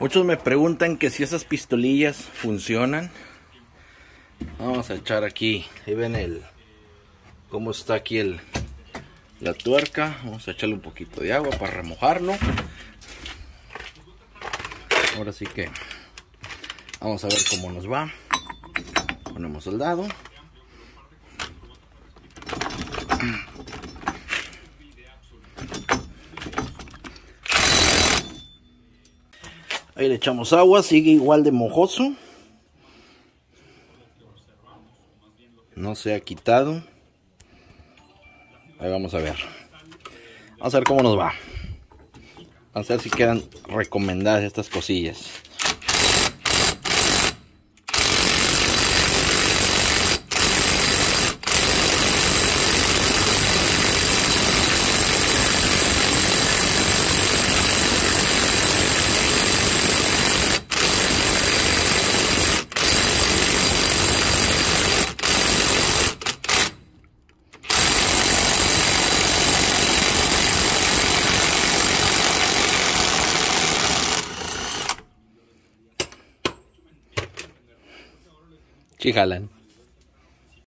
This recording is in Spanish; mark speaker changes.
Speaker 1: Muchos me preguntan que si esas pistolillas funcionan. Vamos a echar aquí. Ahí ven el cómo está aquí el la tuerca. Vamos a echarle un poquito de agua para remojarlo. Ahora sí que vamos a ver cómo nos va. Ponemos el dado. Ahí le echamos agua, sigue igual de mojoso. No se ha quitado. Ahí vamos a ver. Vamos a ver cómo nos va. Vamos a ver si quedan recomendadas estas cosillas. Sí, jalan.